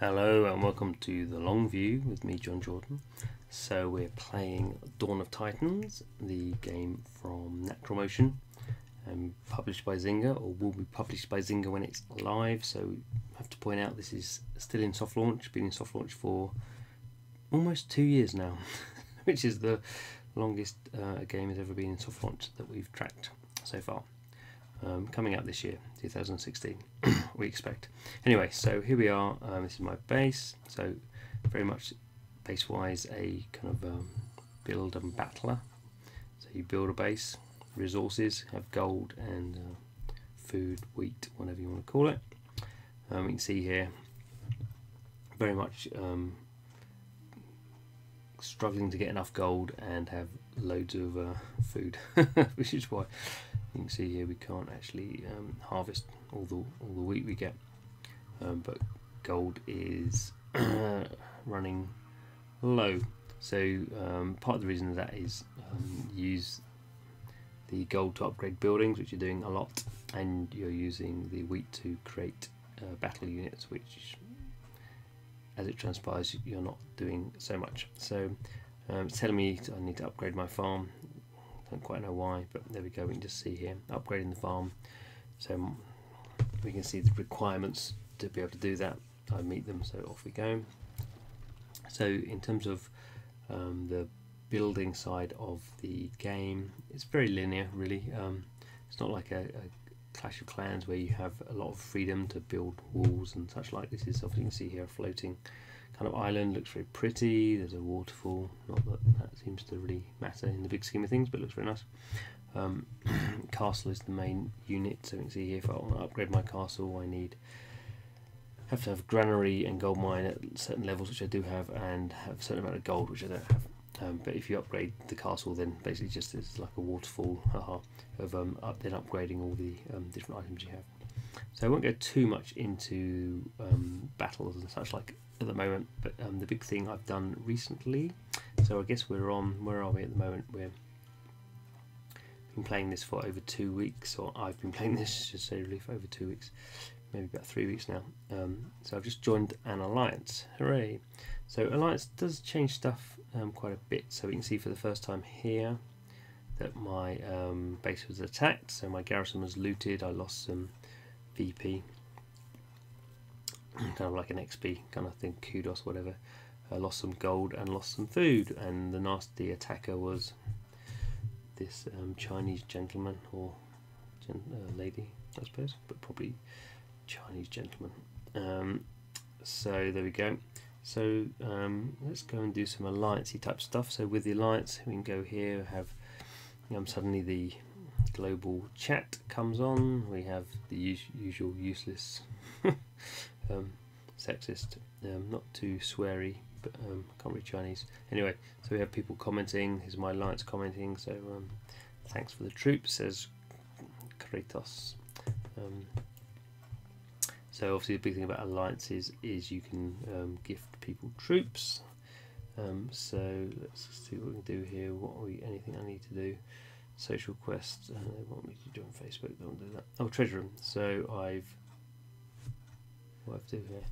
Hello and welcome to the long view with me Jon Jordan. So we're playing Dawn of Titans, the game from NaturalMotion, um, published by Zynga or will be published by Zynga when it's live. So I have to point out this is still in soft launch, been in soft launch for almost two years now, which is the longest uh, a game has ever been in soft launch that we've tracked so far. Um, coming out this year, 2016, we expect. Anyway, so here we are. Um, this is my base. So very much base-wise a kind of um, build and battler. So you build a base, resources, have gold and uh, food, wheat, whatever you want to call it. Um, you can see here very much um, struggling to get enough gold and have loads of uh, food, which is why you can see here we can't actually um, harvest all the all the wheat we get, um, but gold is running low. So um, part of the reason that is um, use the gold to upgrade buildings, which you're doing a lot, and you're using the wheat to create uh, battle units, which as it transpires you're not doing so much. So um, it's telling me I need to upgrade my farm. Don't quite know why, but there we go. We can just see here upgrading the farm. So we can see the requirements to be able to do that. I meet them, so off we go. So in terms of um, the building side of the game, it's very linear, really. Um, it's not like a, a Clash of Clans where you have a lot of freedom to build walls and such like. This is obviously you can see here a floating kind of island looks very pretty. There's a waterfall. Not that that seems to really matter in the big scheme of things, but looks very nice. Um, castle is the main unit, so you can see here if I want to upgrade my castle, I need have to have granary and gold mine at certain levels, which I do have, and have a certain amount of gold, which I don't have. Um, but if you upgrade the castle, then basically just it's like a waterfall haha, of um, up, then upgrading all the um, different items you have. So I won't go too much into um, battles and such like at the moment, but um, the big thing I've done recently, so I guess we're on, where are we at the moment? We're been playing this for over two weeks, or I've been playing this, just say for over two weeks, maybe about three weeks now. Um, so I've just joined an alliance, hooray! So alliance does change stuff um, quite a bit, so we can see for the first time here that my um, base was attacked, so my garrison was looted, I lost some VP kind of like an XP kind of thing, kudos, whatever. I lost some gold and lost some food, and the nasty attacker was this um, Chinese gentleman or gen uh, lady, I suppose, but probably Chinese gentleman. Um, so there we go. So um, let's go and do some alliancey type stuff. So with the alliance, we can go here. Have um, suddenly the global chat comes on. We have the us usual useless um, sexist, um, not too sweary, but um, can't read Chinese. Anyway, so we have people commenting. Here's my alliance commenting. So um, thanks for the troops, says Kratos. So obviously the big thing about alliances is you can um, gift people troops. Um, so let's see what we can do here. What we anything I need to do? Social quest. Uh, they want me to join Facebook. Don't do that. Oh, treasure room. So I've what I have to do here.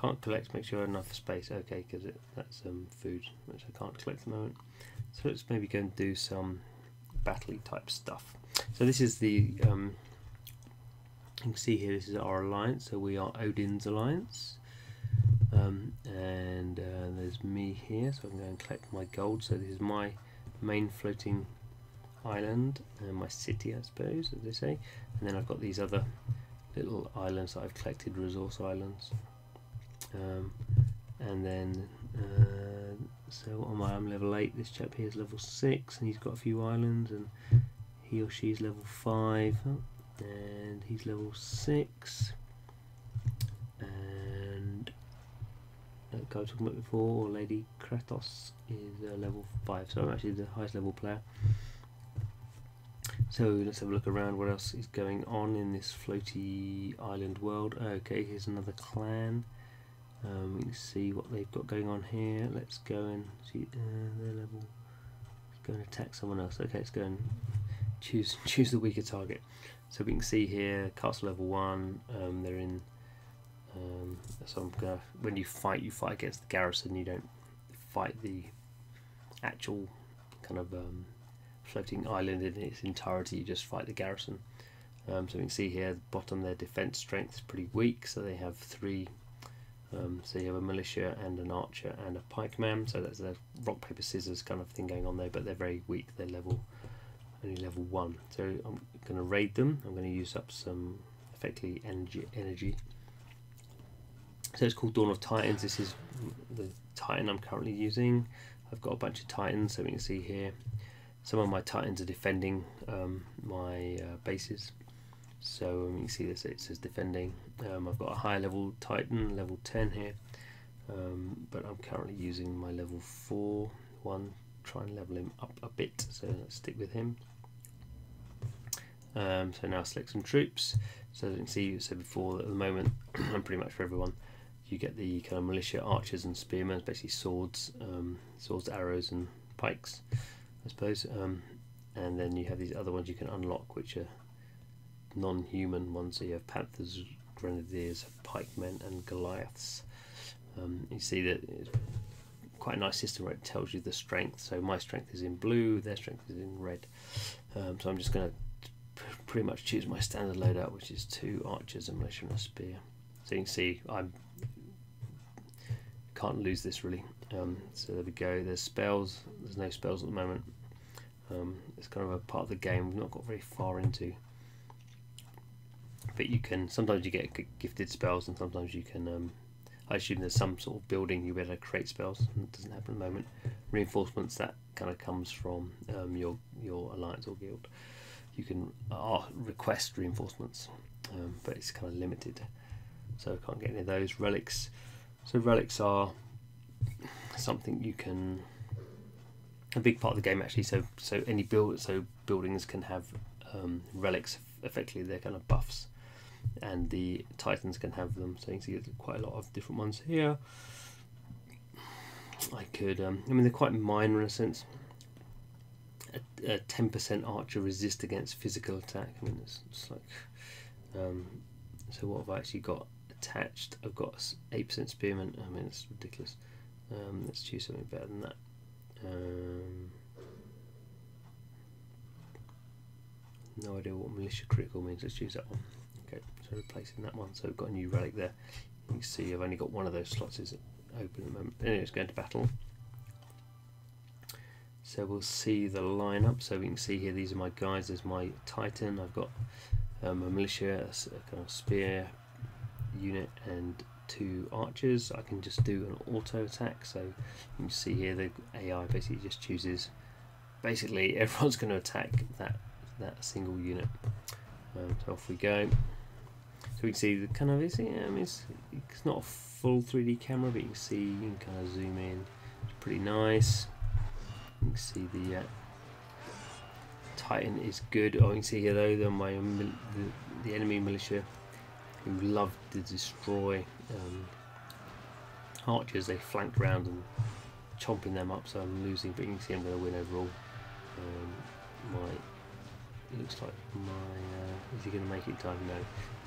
Can't collect, make sure I have enough space. Okay, because that's um, food, which I can't collect at the moment. So let's maybe go and do some battle type stuff. So this is the, um, you can see here, this is our alliance. So we are Odin's alliance. Um, and uh, there's me here, so I can go and collect my gold. So this is my main floating island, and my city, I suppose, as they say. And then I've got these other little islands that I've collected, resource islands. Um, and then, uh, so on my, I'm level 8, this chap here is level 6, and he's got a few islands, and he or she's level 5, and he's level 6. And that guy I was talking about before, Lady Kratos, is uh, level 5, so I'm actually the highest level player. So let's have a look around what else is going on in this floaty island world. Okay, here's another clan. Um, we can see what they've got going on here. Let's go and see uh, their level. Go and attack someone else. Okay, let's go and choose choose the weaker target. So we can see here, castle level one. Um, they're in. Um, so I'm gonna. When you fight, you fight against the garrison. You don't fight the actual kind of um, floating island in its entirety. You just fight the garrison. Um, so we can see here, the bottom, their defense strength is pretty weak. So they have three. Um, so you have a militia and an archer and a pikeman. So that's a rock paper scissors kind of thing going on there. But they're very weak. They're level only level one. So I'm going to raid them. I'm going to use up some effectively energy. energy. So it's called Dawn of Titans. This is the Titan I'm currently using. I've got a bunch of Titans, so we can see here. Some of my Titans are defending um, my uh, bases. So um, you can see this, it says defending. Um, I've got a higher level Titan, level 10 here. Um, but I'm currently using my level 4 one, try and level him up a bit. So let's stick with him. Um, so now select some troops. So as you can see, you said before, at the moment, and pretty much for everyone, you get the kind of militia archers and spearmen, basically swords, um, swords, arrows, and pikes, I suppose. Um, and then you have these other ones you can unlock, which are non-human ones. So you have panthers, grenadiers, pikemen, and goliaths. Um, you see that it's quite a nice system where it tells you the strength. So my strength is in blue, their strength is in red. Um, so I'm just going to pretty much choose my standard loadout, which is two archers, a militia, and a spear. So you can see I can't lose this really. Um, so there we go. There's spells. There's no spells at the moment. Um, it's kind of a part of the game we've not got very far into. But you can sometimes you get gifted spells, and sometimes you can. Um, I assume there's some sort of building you better create spells. It doesn't happen at the moment. Reinforcements that kind of comes from um, your your alliance or guild you can uh, request reinforcements, um, but it's kind of limited, so I can't get any of those relics. So relics are something you can a big part of the game actually. So so any build so buildings can have um, relics. Effectively, they're kind of buffs, and the titans can have them. So you can see there's quite a lot of different ones here. I could, um, I mean, they're quite minor in a sense a ten percent archer resist against physical attack. I mean, it's, it's like um, so. What have I actually got attached? I've got eight percent spearman. I mean, it's ridiculous. Um, let's choose something better than that. Um, no idea what militia critical means. Let's choose that one. Okay, so replacing that one. So we've got a new relic there. You can see I've only got one of those slots is open at the moment. Anyway, it's going to battle. So we'll see the lineup. So we can see here, these are my guys. There's my Titan. I've got um, a militia, a kind of spear unit, and two archers. I can just do an auto attack. So you can see here, the AI basically just chooses. Basically, everyone's going to attack that that single unit. Um, so off we go. So we can see the kind of is I mean, it's, it's not a full 3D camera, but you can see you can kind of zoom in. It's pretty nice. You can see the uh, Titan is good. Oh, you can see here though, the, my, the, the enemy militia who love to destroy um, archers, they flanked around and chomping them up, so I'm losing, but you can see I'm going to win overall. Um, my looks like my uh, is he going to make it time? No,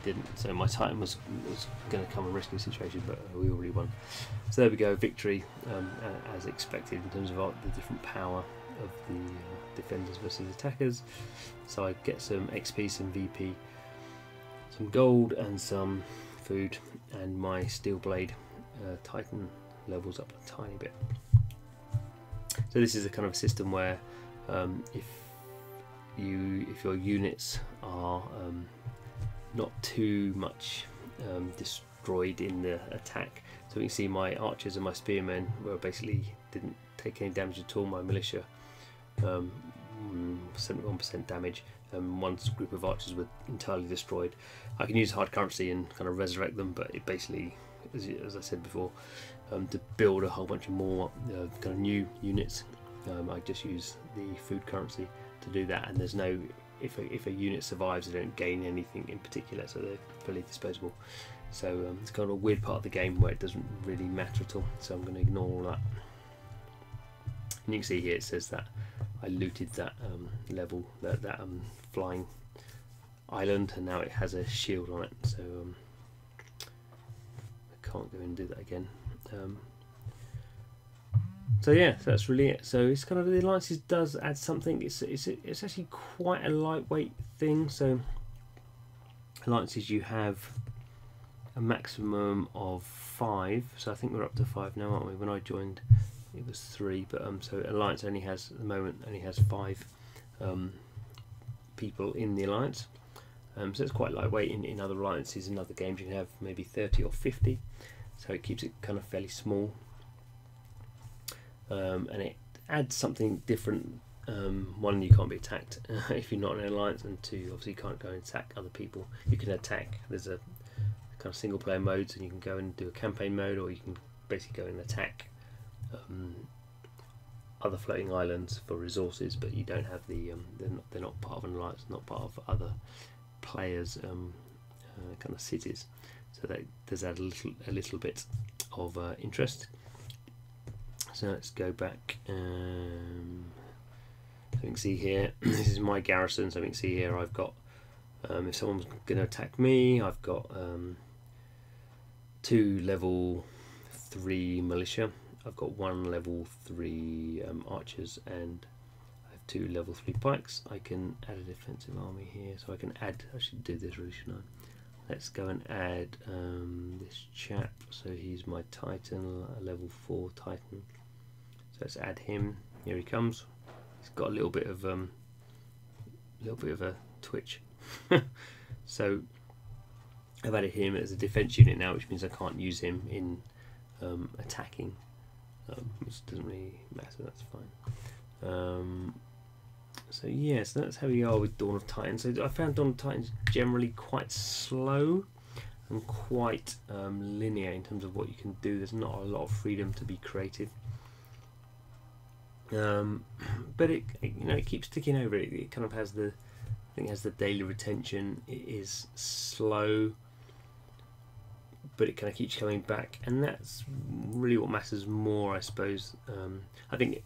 didn't. So my Titan was was going to come a rescue situation, but uh, we already won. So there we go, victory um, as expected in terms of the different power of the uh, defenders versus attackers. So I get some XP, some VP, some gold, and some food, and my steel blade uh, Titan levels up a tiny bit. So this is a kind of system where um, if you if your units are um, not too much um, destroyed in the attack. So you can see my archers and my spearmen were basically didn't take any damage at all. My militia, um, 71% damage, and one group of archers were entirely destroyed. I can use hard currency and kind of resurrect them, but it basically, as, as I said before, um, to build a whole bunch of more uh, kind of new units, um, I just use the food currency to do that, and there's no if a, if a unit survives, they don't gain anything in particular, so they're fully disposable. So um, it's kind of a weird part of the game where it doesn't really matter at all. So I'm going to ignore all that. And you can see here it says that I looted that um, level, that, that um, flying island, and now it has a shield on it. So um, I can't go and do that again. So yeah, that's really it. So it's kind of the alliances does add something. It's it's it's actually quite a lightweight thing. So alliances you have a maximum of five. So I think we're up to five now, aren't we? When I joined, it was three. But um, so alliance only has at the moment only has five um, people in the alliance. Um, so it's quite lightweight. In, in other alliances, in other games, you can have maybe 30 or 50. So it keeps it kind of fairly small. Um, and it adds something different. Um, one, you can't be attacked if you're not in an alliance, and two, obviously you can't go and attack other people. You can attack. There's a kind of single player modes, and you can go and do a campaign mode, or you can basically go and attack um, other floating islands for resources, but you don't have the um, they're not they're not part of an alliance, not part of other players' um, uh, kind of cities. So that does add a little a little bit of uh, interest. So let's go back. Um, so you can see here, this is my garrison. So you can see here, I've got um, if someone's going to attack me, I've got um, two level three militia. I've got one level three um, archers and I have two level three pikes. I can add a defensive army here, so I can add. I should do this really? Let's go and add um, this chap. So he's my Titan, a level four Titan. So let's add him. Here he comes. He's got a little bit of um, a little bit of a twitch. so I've added him as a defense unit now, which means I can't use him in um, attacking, um, which doesn't really matter. That's fine. Um, so yeah, so that's how we are with Dawn of Titans. So I found Dawn of Titans generally quite slow and quite um, linear in terms of what you can do. There's not a lot of freedom to be creative. Um, but it, you know, it keeps ticking over. It, it kind of has the, I think, it has the daily retention. It is slow, but it kind of keeps coming back, and that's really what matters more, I suppose. Um, I think,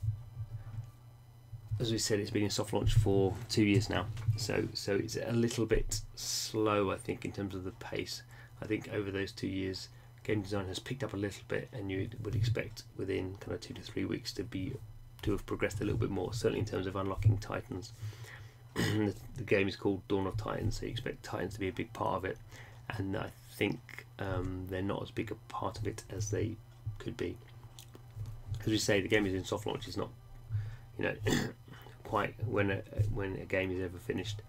as we said, it's been in soft launch for two years now, so so it's a little bit slow, I think, in terms of the pace. I think over those two years, game design has picked up a little bit, and you would expect within kind of two to three weeks to be to have progressed a little bit more, certainly in terms of unlocking Titans. the, the, game is called Dawn of Titans, so you expect Titans to be a big part of it, and I think um, they're not as big a part of it as they could be. As we say, the game is in soft launch. It's not, you know, quite when a when a game is ever finished.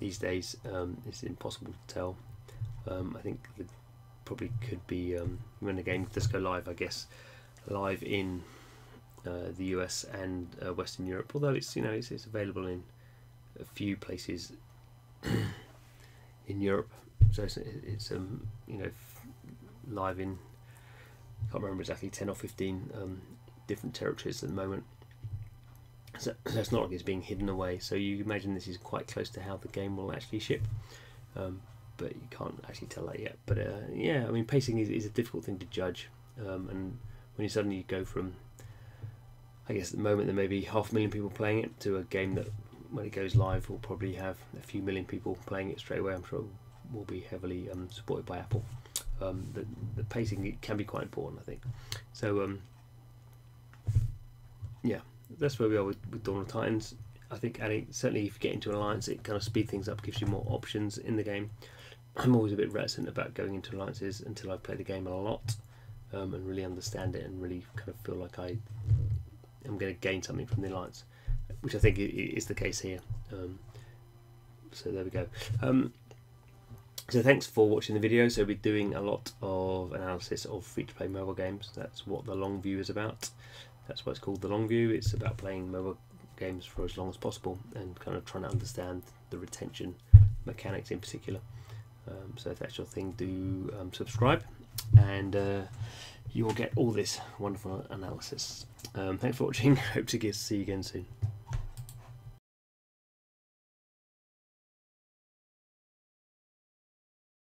These days, um, it's impossible to tell. Um, I think it probably could be um, when the game does go live. I guess live in uh, the US and uh, Western Europe. Although it's you know it's, it's available in a few places in Europe, so it's, it's um you know live in I can't remember exactly ten or fifteen um, different territories at the moment. So, so, it's not like it's being hidden away. So you imagine this is quite close to how the game will actually ship. Um, but you can't actually tell that yet. But uh, yeah, I mean, pacing is, is, a difficult thing to judge, um, and when you suddenly go from I guess at the moment there may be half a million people playing it to a game that when it goes live will probably have a few million people playing it straight away. I'm sure will be heavily um, supported by Apple. Um, the, the pacing can be quite important, I think. So um, yeah, that's where we are with, with Dawn of Titans. I think adding certainly if you get into an alliance, it kind of speeds things up, gives you more options in the game. I'm always a bit reticent about going into alliances until I've played the game a lot um, and really understand it and really kind of feel like I I'm going to gain something from the alliance, which I think is the case here. Um, so there we go. Um, so thanks for watching the video. So we're doing a lot of analysis of free-to-play mobile games. That's what the long view is about. That's why it's called the long view. It's about playing mobile games for as long as possible and kind of trying to understand the retention mechanics in particular. Um, so if that's your thing, do um, subscribe and uh, you will get all this wonderful analysis. Um, thanks for watching. Hope to see you again soon.